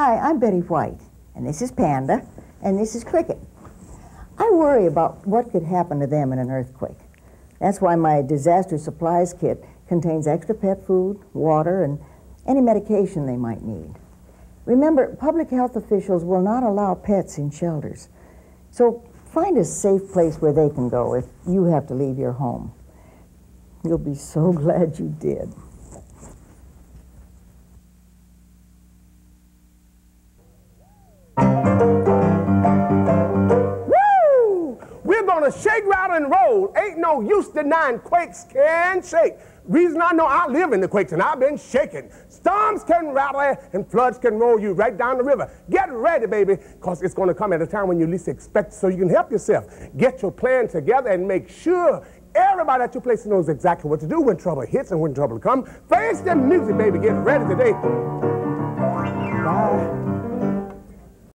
Hi, I'm Betty White, and this is Panda, and this is Cricket. I worry about what could happen to them in an earthquake. That's why my disaster supplies kit contains extra pet food, water, and any medication they might need. Remember, public health officials will not allow pets in shelters. So find a safe place where they can go if you have to leave your home. You'll be so glad you did. Shake, rattle, and roll. Ain't no use denying quakes can shake. Reason I know I live in the quakes and I've been shaking. Storms can rattle and floods can roll you right down the river. Get ready, baby, because it's going to come at a time when you least expect so you can help yourself. Get your plan together and make sure everybody at your place knows exactly what to do when trouble hits and when trouble comes. Face the music, baby. Get ready today.